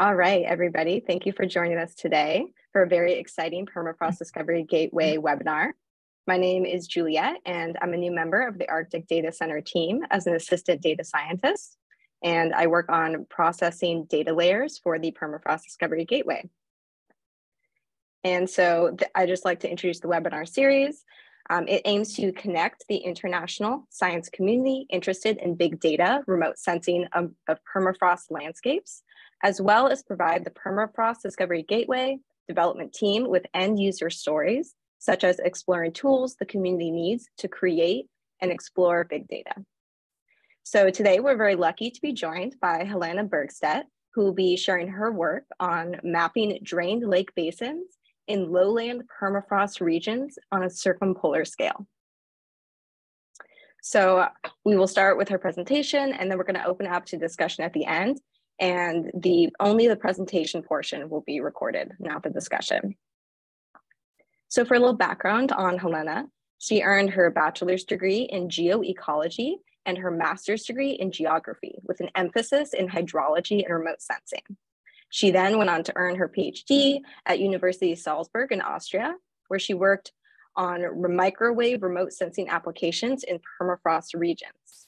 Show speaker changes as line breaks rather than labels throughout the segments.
All right, everybody. Thank you for joining us today for a very exciting Permafrost Discovery Gateway webinar. My name is Juliet, and I'm a new member of the Arctic Data Center team as an assistant data scientist. And I work on processing data layers for the Permafrost Discovery Gateway. And so I just like to introduce the webinar series. Um, it aims to connect the international science community interested in big data, remote sensing of, of permafrost landscapes, as well as provide the Permafrost Discovery Gateway development team with end user stories, such as exploring tools the community needs to create and explore big data. So today we're very lucky to be joined by Helena Bergstedt, who will be sharing her work on mapping drained lake basins in lowland permafrost regions on a circumpolar scale. So we will start with her presentation and then we're gonna open up to discussion at the end and the only the presentation portion will be recorded, not the discussion. So for a little background on Helena, she earned her bachelor's degree in geoecology and her master's degree in geography with an emphasis in hydrology and remote sensing. She then went on to earn her PhD at University of Salzburg in Austria, where she worked on microwave remote sensing applications in permafrost regions.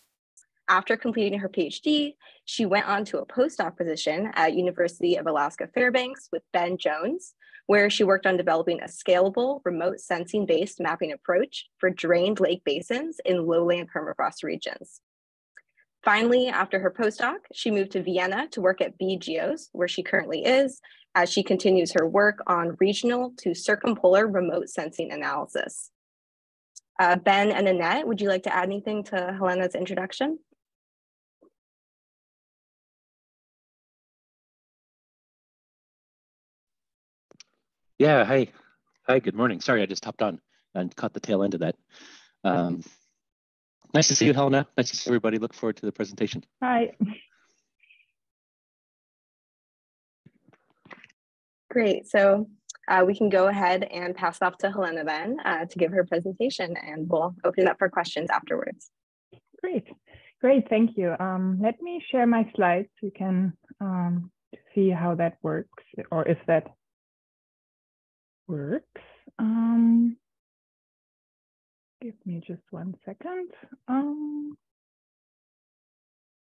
After completing her PhD, she went on to a postdoc position at University of Alaska Fairbanks with Ben Jones, where she worked on developing a scalable remote sensing based mapping approach for drained lake basins in lowland permafrost regions. Finally, after her postdoc, she moved to Vienna to work at b.geos, where she currently is, as she continues her work on regional to circumpolar remote sensing analysis. Uh, ben and Annett, would you like to add anything to Helena's introduction?
Yeah, hi. Hi, good morning. Sorry, I just hopped on and caught the tail end of that. Um, nice to see you, Helena. Nice to see everybody. Look forward to the presentation.
Hi.
Great. So uh, we can go ahead and pass off to Helena then uh, to give her presentation and we'll open it up for questions afterwards.
Great. Great. Thank you. Um, let me share my slides. So you can um, see how that works or if that works. Um, give me just one second. Um,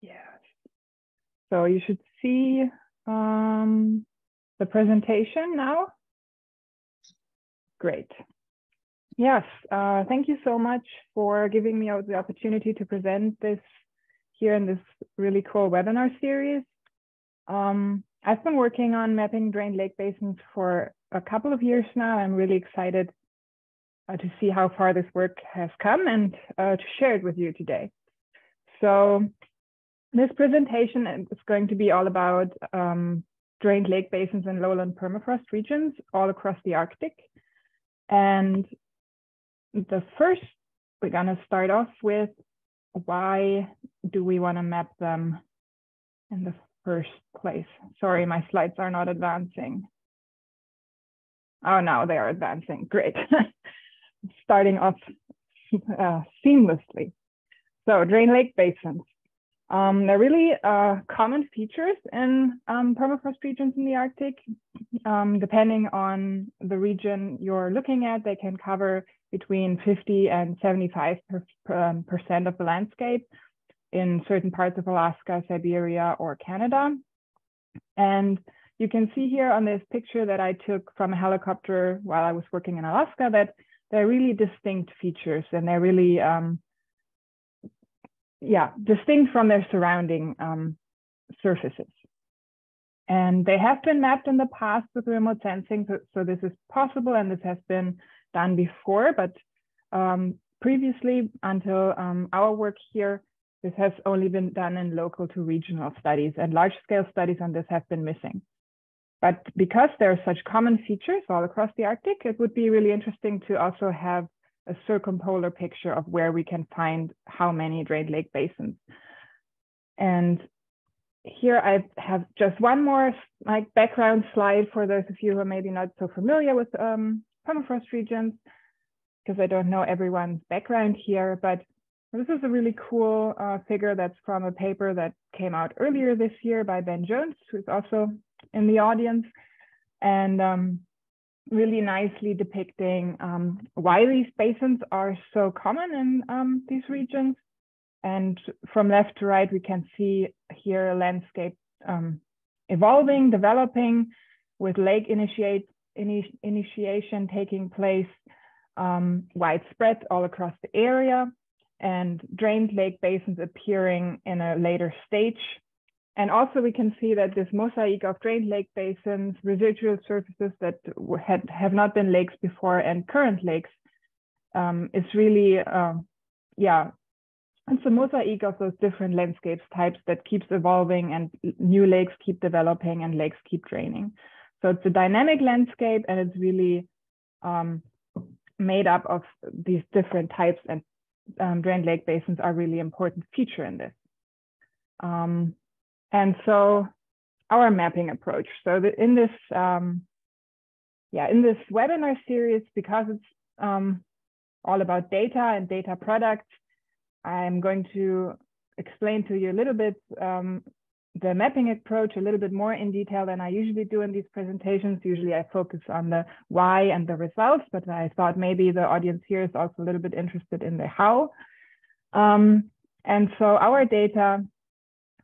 yes. So you should see um, the presentation now. Great. Yes, uh, thank you so much for giving me the opportunity to present this here in this really cool webinar series. Um, I've been working on mapping drained lake basins for a couple of years now. I'm really excited uh, to see how far this work has come and uh, to share it with you today. So this presentation is going to be all about um, drained lake basins and lowland permafrost regions all across the Arctic. And the first, we're gonna start off with why do we wanna map them in the first place? Sorry, my slides are not advancing. Oh, now they are advancing. Great. Starting off uh, seamlessly. So drain lake basins. Um, they're really uh, common features in um, permafrost regions in the Arctic. Um, depending on the region you're looking at, they can cover between 50 and 75 per, um, percent of the landscape in certain parts of Alaska, Siberia, or Canada. And you can see here on this picture that I took from a helicopter while I was working in Alaska that they're really distinct features and they're really, um, yeah, distinct from their surrounding um, surfaces. And they have been mapped in the past with remote sensing, so, so this is possible and this has been done before, but um, previously until um, our work here, this has only been done in local to regional studies and large scale studies on this have been missing. But because there are such common features all across the Arctic, it would be really interesting to also have a circumpolar picture of where we can find how many drained lake basins. And here I have just one more like background slide for those of you who are maybe not so familiar with um, permafrost regions, because I don't know everyone's background here, but this is a really cool uh, figure that's from a paper that came out earlier this year by Ben Jones, who's also in the audience and um, really nicely depicting um, why these basins are so common in um, these regions. And from left to right, we can see here a landscape um, evolving, developing with lake initiate, initi initiation taking place um, widespread all across the area and drained lake basins appearing in a later stage. And also we can see that this mosaic of drained lake basins, residual surfaces that had, have not been lakes before and current lakes um, is really, uh, yeah, it's a mosaic of those different landscapes types that keeps evolving and new lakes keep developing and lakes keep draining. So it's a dynamic landscape and it's really um, made up of these different types and um, drained lake basins are really important feature in this. Um, and so our mapping approach. So the, in this, um, yeah, in this webinar series, because it's um, all about data and data products, I'm going to explain to you a little bit um, the mapping approach a little bit more in detail than I usually do in these presentations. Usually I focus on the why and the results, but I thought maybe the audience here is also a little bit interested in the how. Um, and so our data,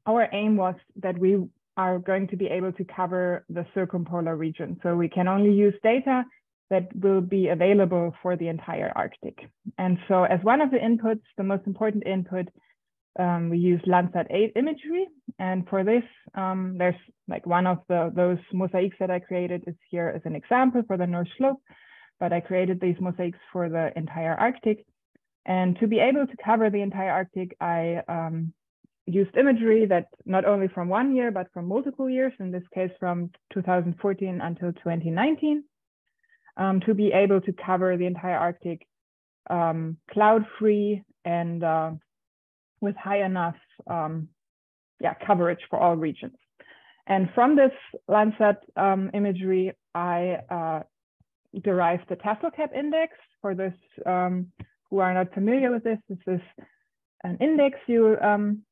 our aim was that we are going to be able to cover the circumpolar region. So we can only use data that will be available for the entire Arctic. And so as one of the inputs, the most important input um, we use Landsat 8 imagery. And for this, um, there's like one of the those mosaics that I created is here as an example for the North Slope, but I created these mosaics for the entire Arctic. And to be able to cover the entire Arctic, I um, used imagery that not only from one year, but from multiple years, in this case from 2014 until 2019, um, to be able to cover the entire Arctic um, cloud-free and uh, with high enough um, yeah, coverage for all regions. And from this Landsat um, imagery, I uh, derived the Tasseled Cap index. For those um, who are not familiar with this, this is an index you um,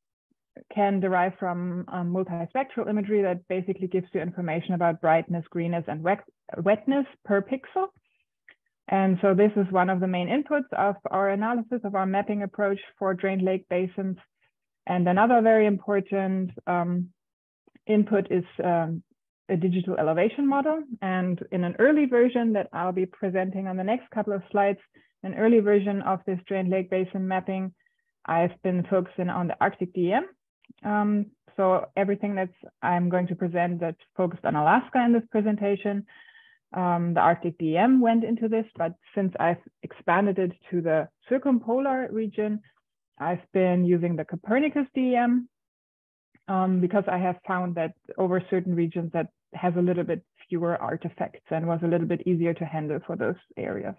can derive from um, multispectral imagery that basically gives you information about brightness, greenness, and wetness per pixel. And so this is one of the main inputs of our analysis of our mapping approach for drained lake basins. And another very important um, input is um, a digital elevation model. And in an early version that I'll be presenting on the next couple of slides, an early version of this drained lake basin mapping, I've been focusing on the Arctic DEM. Um, so everything that's I'm going to present that's focused on Alaska in this presentation um, the Arctic DEM went into this, but since I've expanded it to the circumpolar region, I've been using the Copernicus DEM um, because I have found that over certain regions that has a little bit fewer artifacts and was a little bit easier to handle for those areas.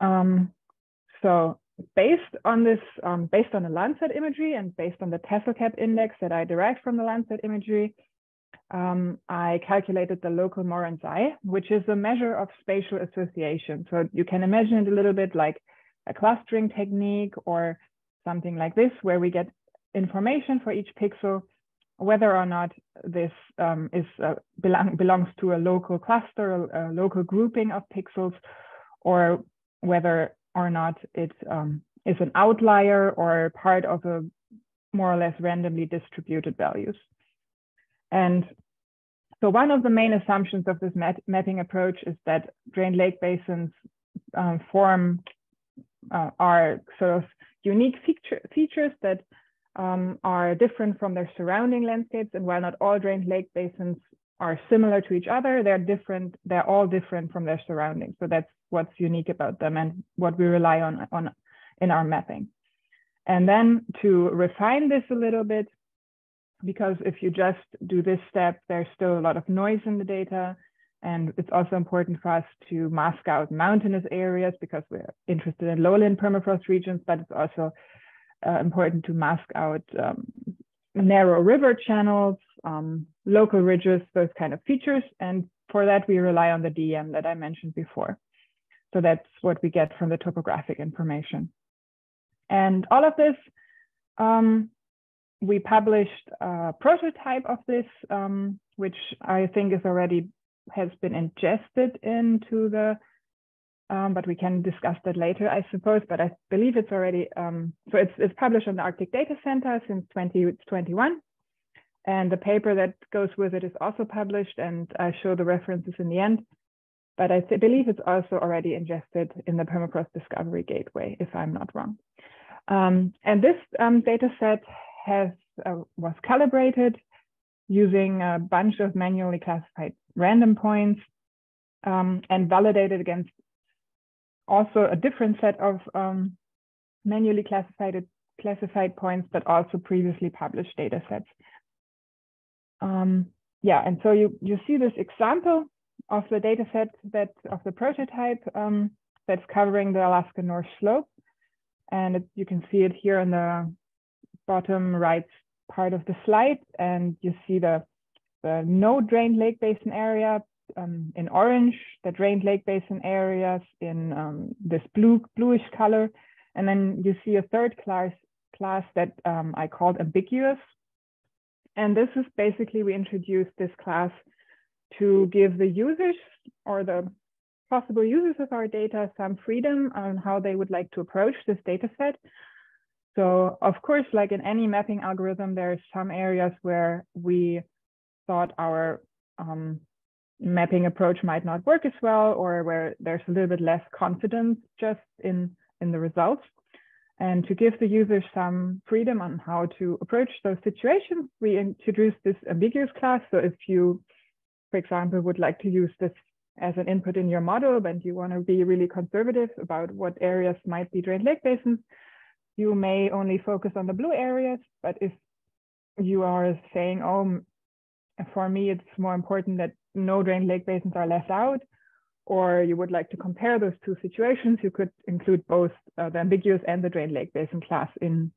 Um, so based on this, um, based on the Landsat imagery and based on the Tasseled Cap index that I derived from the Landsat imagery, um, I calculated the local Moran's-I, which is a measure of spatial association. So you can imagine it a little bit like a clustering technique or something like this, where we get information for each pixel, whether or not this um, is uh, belong, belongs to a local cluster, a, a, local grouping of pixels, or whether or not it um, is an outlier or part of a more or less randomly distributed values. And so one of the main assumptions of this mapping approach is that drained lake basins um, form uh, are sort of unique feature, features that um, are different from their surrounding landscapes. And while not all drained lake basins are similar to each other, they're different, they're all different from their surroundings. So that's what's unique about them and what we rely on, on in our mapping. And then to refine this a little bit, because if you just do this step, there's still a lot of noise in the data. And it's also important for us to mask out mountainous areas because we're interested in lowland permafrost regions, but it's also uh, important to mask out um, narrow river channels, um, local ridges, those kind of features. And for that, we rely on the DEM that I mentioned before. So that's what we get from the topographic information. And all of this um, we published a prototype of this um, which I think is already has been ingested into the, um, but we can discuss that later, I suppose. But I believe it's already, um, so it's, it's published on the Arctic Data Center since 2021. And the paper that goes with it is also published, and I show the references in the end. But I believe it's also already ingested in the Permafrost Discovery Gateway, if I'm not wrong. Um, and this um, data set has uh, was calibrated using a bunch of manually classified random points um, and validated against also a different set of um, manually classified classified points, but also previously published data sets. Um, yeah, and so you, you see this example of the data set that of the prototype um, that's covering the Alaska North Slope. And it, you can see it here in the bottom right part of the slide. And you see the, the no drained lake basin area um, in orange, the drained lake basin areas in um, this blue bluish color. And then you see a third class, class that um, I called ambiguous. And this is basically, we introduced this class to give the users or the possible users of our data some freedom on how they would like to approach this data set. So of course, like in any mapping algorithm, there are some areas where we thought our um, mapping approach might not work as well, or where there's a little bit less confidence just in, in the results. And to give the users some freedom on how to approach those situations, we introduced this ambiguous class. So if you, for example, would like to use this as an input in your model, but you want to be really conservative about what areas might be drained lake basins, you may only focus on the blue areas. But if you are saying, oh, for me, it's more important that no drained lake basins are left out, or you would like to compare those two situations, you could include both uh, the ambiguous and the drained lake basin class in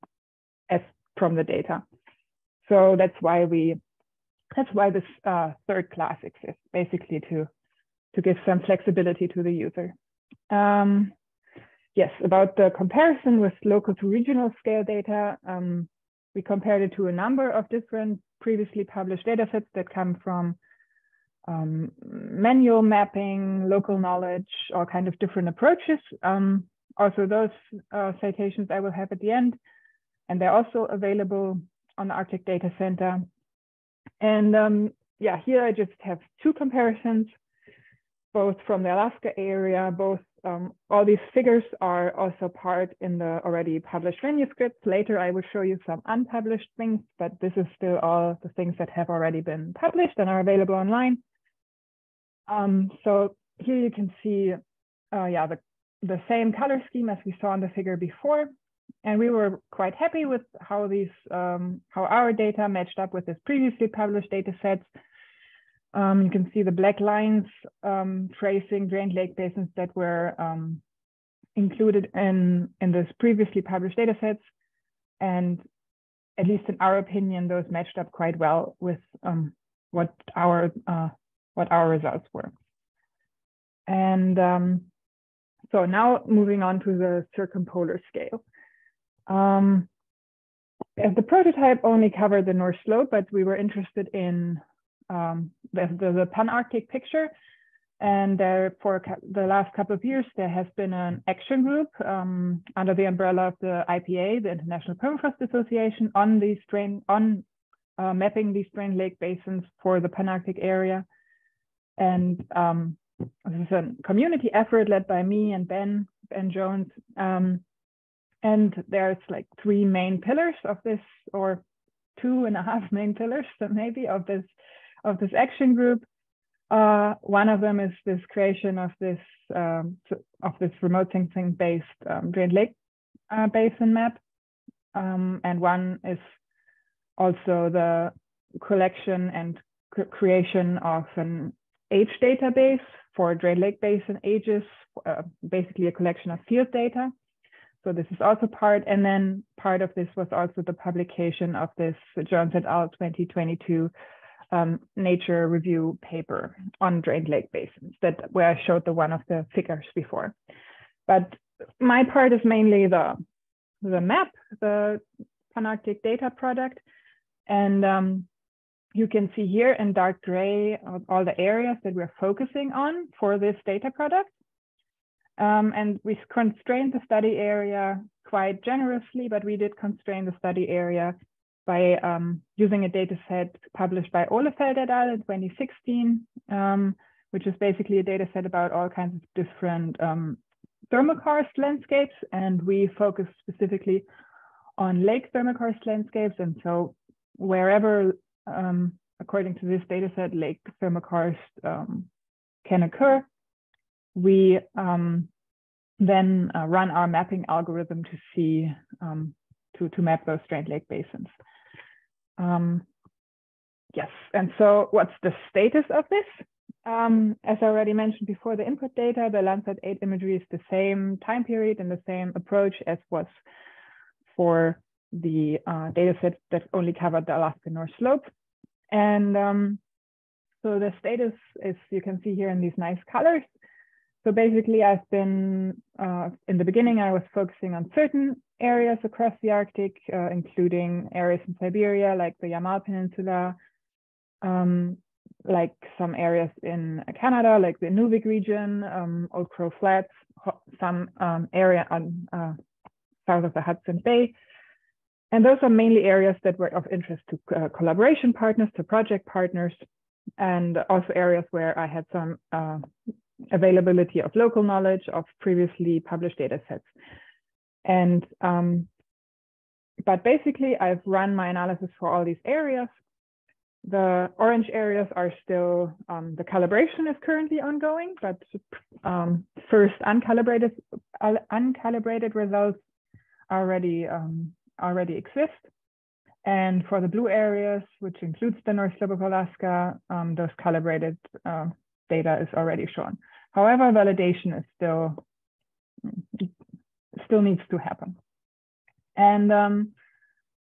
as from the data. So that's why we that's why this uh, third class exists, basically to to give some flexibility to the user. Um, yes, about the comparison with local to regional scale data, um, we compared it to a number of different previously published data sets that come from um, manual mapping, local knowledge, all kind of different approaches. Um, also those uh, citations I will have at the end, and they're also available on the Arctic Data Center. And um, yeah, here I just have two comparisons, both from the Alaska area, both um, all these figures are also part in the already published manuscripts. Later, I will show you some unpublished things, but this is still all the things that have already been published and are available online. Um, so here you can see, uh, yeah, the, the same color scheme as we saw in the figure before. And we were quite happy with how these, um, how our data matched up with this previously published data sets. Um, you can see the black lines um, tracing drained lake basins that were um, included in, in this previously published data sets. And at least in our opinion, those matched up quite well with um, what our uh, what our results were. And um, so now moving on to the circumpolar scale. Um, the prototype only covered the North Slope, but we were interested in um, the, the, the Pan-Arctic picture. And there, for the last couple of years, there has been an action group um, under the umbrella of the IPA, the International Permafrost Association, on these drain on uh, mapping these drain lake basins for the Pan-Arctic area. And um, this is a community effort led by me and Ben, Ben Jones. Um, and there's like three main pillars of this, or two and a half main pillars, so maybe of this of this action group. Uh, one of them is this creation of this um, of this remote sensing based um, lake uh, basin map, um, and one is also the collection and creation of an age database for Drained Lake Basin ages, uh, basically a collection of field data. So this is also part, and then part of this was also the publication of this Jones et al. 2022 um, Nature review paper on drained lake basins that where I showed the one of the figures before. But my part is mainly the the map, the Panarctic data product, and um, you can see here in dark gray all the areas that we're focusing on for this data product. Um, and we constrained the study area quite generously, but we did constrain the study area by um, using a data set published by Olefeldt et al. in 2016, um, which is basically a data set about all kinds of different um, thermokarst landscapes. And we focus specifically on lake thermokarst landscapes. And so wherever, um, according to this data set, lake thermokarst um, can occur, we um, then uh, run our mapping algorithm to see, um, to, to map those drained lake basins. Um, yes, and so what's the status of this? Um, as I already mentioned before, the input data, the Landsat 8 imagery is the same time period and the same approach as was for the uh, data set that only covered the Alaska North Slope. And um, so the status is, you can see here in these nice colors. So basically I've been, uh, in the beginning, I was focusing on certain areas across the Arctic, uh, including areas in Siberia, like the Yamal Peninsula, um, like some areas in Canada, like the Inuvik region, um, Old Crow Flats, some um, area on uh, south of the Hudson Bay. And those are mainly areas that were of interest to uh, collaboration partners, to project partners, and also areas where I had some uh, availability of local knowledge of previously published data sets. And um, but basically I've run my analysis for all these areas. The orange areas are still, um, the calibration is currently ongoing, but um, first uncalibrated, uh, uncalibrated results already, um, already exist. And for the blue areas, which includes the North Slope of Alaska, um, those calibrated uh, data is already shown. However, validation is still still needs to happen. And um,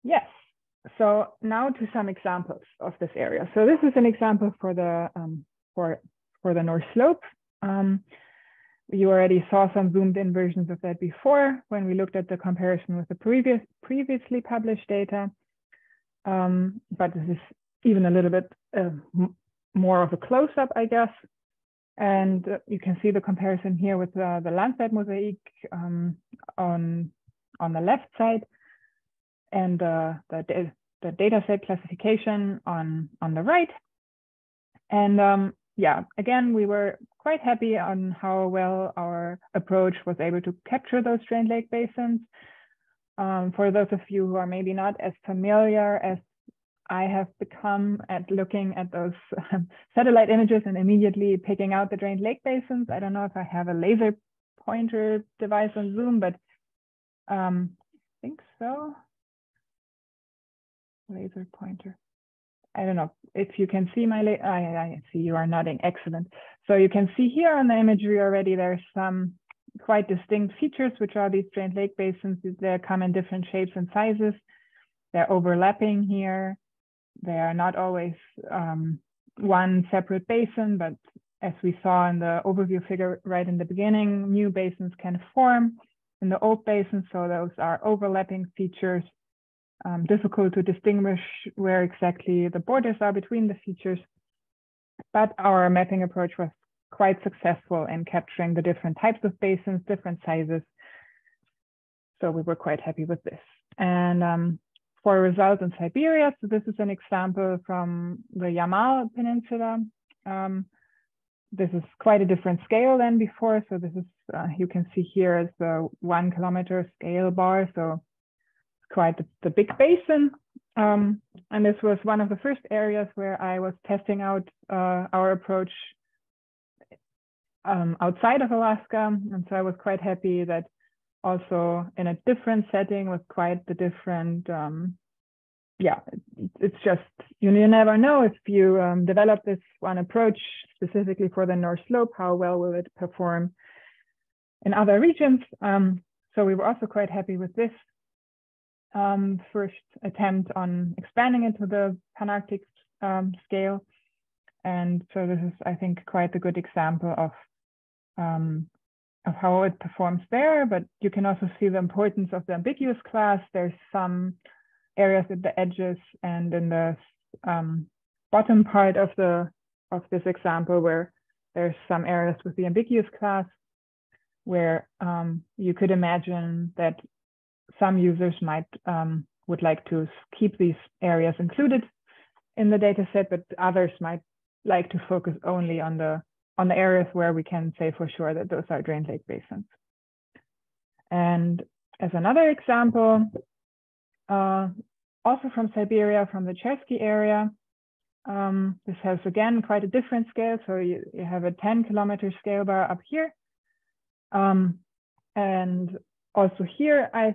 yes, so now to some examples of this area. So this is an example for the um, for for the North Slope. You already saw some zoomed in versions of that before when we looked at the comparison with the previous previously published data. Um, but this is even a little bit uh, more of a close up, I guess. And you can see the comparison here with uh, the Landsat mosaic um, on, on the left side and uh, the, the data set classification on, on the right. And um, yeah, again, we were quite happy on how well our approach was able to capture those drained lake basins. Um, for those of you who are maybe not as familiar as I have become at looking at those um, satellite images and immediately picking out the drained lake basins. I don't know if I have a laser pointer device on Zoom, but um, I think so. Laser pointer. I don't know if you can see my, I, I see you are nodding, excellent. So you can see here on the imagery already, there's some quite distinct features, which are these drained lake basins. They come in different shapes and sizes. They're overlapping here. They are not always um, one separate basin, but as we saw in the overview figure right in the beginning, new basins can form in the old basin. So those are overlapping features, um, difficult to distinguish where exactly the borders are between the features. But our mapping approach was quite successful in capturing the different types of basins, different sizes. So we were quite happy with this. And um, for results in Siberia. So this is an example from the Yamal Peninsula. Um, this is quite a different scale than before. So this is, uh, you can see here is the one kilometer scale bar. So quite the, big basin. Um, and this was one of the first areas where I was testing out uh, our approach um, outside of Alaska. And so I was quite happy that also in a different setting with quite the different um, yeah it's just you, you never know if you um, develop this one approach specifically for the north slope how well will it perform in other regions um, so we were also quite happy with this um, first attempt on expanding into the panarctic um, scale and so this is i think quite a good example of um, of how it performs there, but you can also see the importance of the ambiguous class. There's some areas at the edges and in the um, bottom part of the of this example where there's some areas with the ambiguous class where um, you could imagine that some users might um, would like to keep these areas included in the data set, but others might like to focus only on the on the areas where we can say for sure that those are drained lake basins. And as another example, uh, also from Siberia, from the Chersky area, um, this has again quite a different scale. So you, you have a 10 kilometer scale bar up here um, and also here, I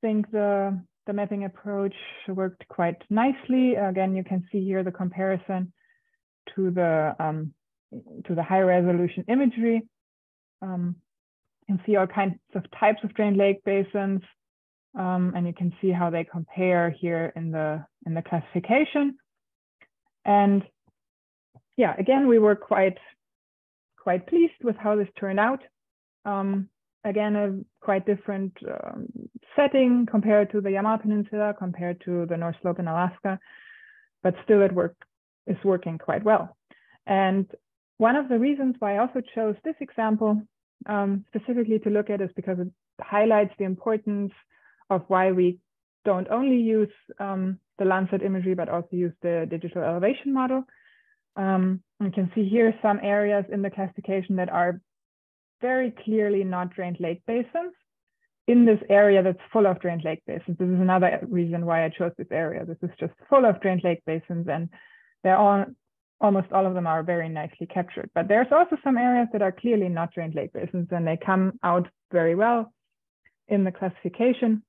think the, the mapping approach worked quite nicely. Again, you can see here the comparison to the, um, to the high resolution imagery. Um, you can see all kinds of types of drained lake basins, um, and you can see how they compare here in the, in the classification. And yeah, again, we were quite, quite pleased with how this turned out. Um, again, a quite different um, setting compared to the Yamal Peninsula, compared to the North Slope in Alaska, but still it work is working quite well. And one of the reasons why I also chose this example um, specifically to look at is because it highlights the importance of why we don't only use um, the Landsat imagery, but also use the digital elevation model. Um, you can see here some areas in the classification that are very clearly not drained lake basins in this area that's full of drained lake basins. This is another reason why I chose this area. This is just full of drained lake basins and they're all, almost all of them are very nicely captured. But there's also some areas that are clearly not drained lake basins and they come out very well in the classification.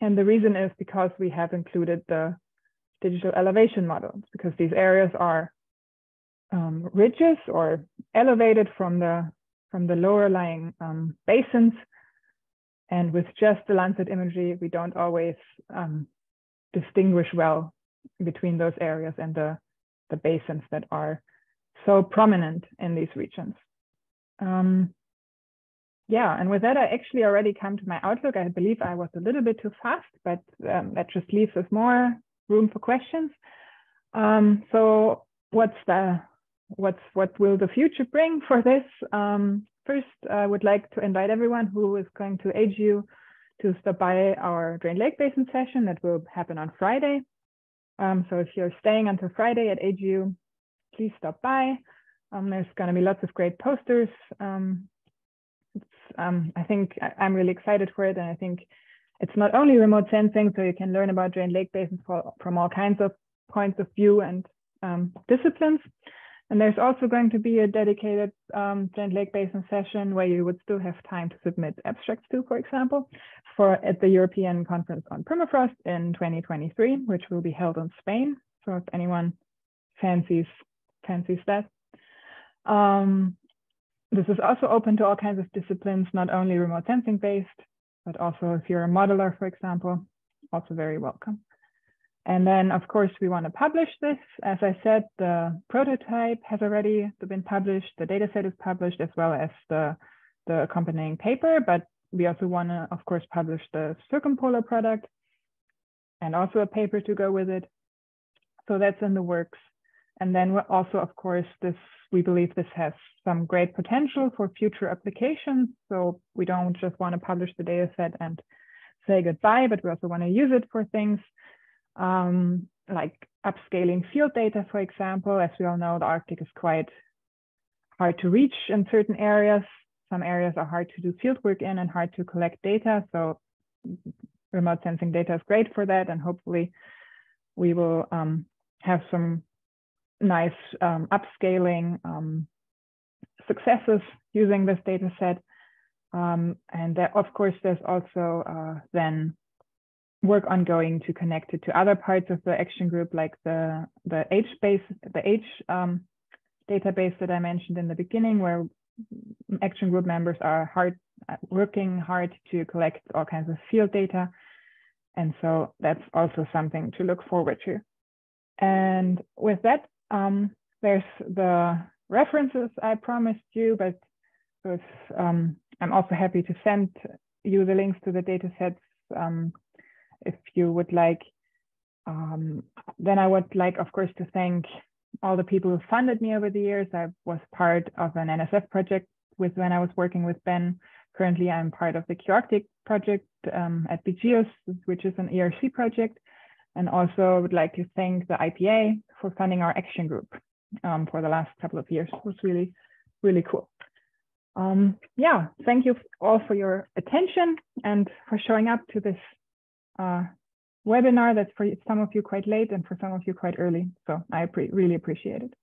And the reason is because we have included the digital elevation models because these areas are um, ridges or elevated from the from the lower lying um, basins. And with just the Landsat imagery, we don't always um, distinguish well between those areas and the, the basins that are so prominent in these regions. Um, yeah, and with that, I actually already come to my outlook. I believe I was a little bit too fast, but um, that just leaves us more room for questions. Um, so what's the what's what will the future bring for this? Um, first, I would like to invite everyone who is going to AGU to stop by our Drain Lake Basin session that will happen on Friday. Um, so if you're staying until Friday at AGU, please stop by. Um, there's going to be lots of great posters. Um, um, I think I, am really excited for it, and I think it's not only remote sensing, so you can learn about drain lake basins for, from all kinds of points of view and um, disciplines, and there's also going to be a dedicated um, Lake Basin session where you would still have time to submit abstracts to, for example, for at the European Conference on Permafrost in 2023, which will be held in Spain. So if anyone fancies fancies that. Um, this is also open to all kinds of disciplines, not only remote sensing based, but also if you're a modeler, for example, also very welcome. And then, of course, we want to publish this. As I said, the prototype has already been published. The dataset is published as well as the, the accompanying paper. But we also want to, of course, publish the circumpolar product and also a paper to go with it. So that's in the works. And then also, of course, this we believe this has some great potential for future applications. So we don't just want to publish the dataset and say goodbye, but we also want to use it for things um, like upscaling field data, for example. As we all know, the Arctic is quite hard to reach in certain areas. Some areas are hard to do field work in and hard to collect data. So remote sensing data is great for that. And hopefully we will um, have some nice um, upscaling um, successes using this data set. Um, and that, of course, there's also uh, then work ongoing to connect it to other parts of the action group, like the the H base, the H um, database that I mentioned in the beginning, where action group members are hard working hard to collect all kinds of field data. And so that's also something to look forward to. And with that, um, there's the references I promised you, but um, I'm also happy to send you the links to the data sets um, if you would like Um, then I would like, of course, to thank all the people who funded me over the years. I was part of an NSF project with when I was working with Ben. Currently, I'm part of the QArctic project um, at b.geos, which is an ERC project. And also I would like to thank the IPA for funding our action group um, for the last couple of years. It was really, really cool. Um, yeah, thank you all for your attention and for showing up to this uh, webinar that's for some of you quite late and for some of you quite early. So I really appreciate it.